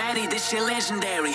Maddie, this shit legendary.